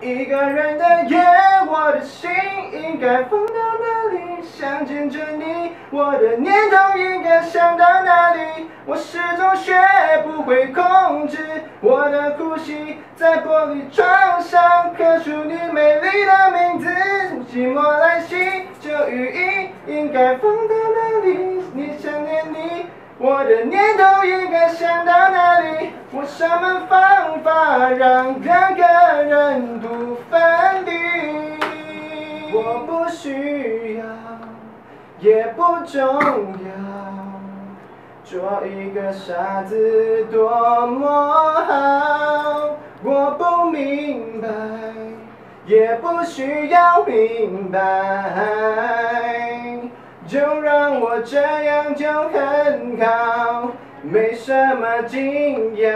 一个人的夜，我的心应该放到哪里？想见着你，我的念头应该想到哪里？我始终学不会控制我的呼吸，在玻璃窗上刻出你美丽的名字。寂寞来袭，这雨衣应该放到哪里？你想念你，我的念头应该想到哪里？我什么方法让我不需要，也不重要，做一个傻子多么好。我不明白，也不需要明白，就让我这样就很好。没什么紧要，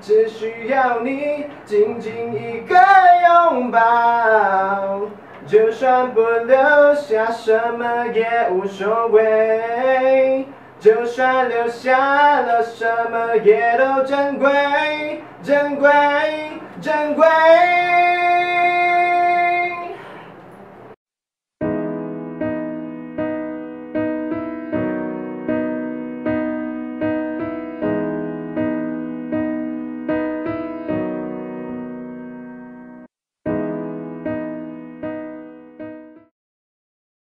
只需要你紧紧一个拥抱。就算不留下什么也无所谓，就算留下了什么也都珍贵，珍贵，珍贵。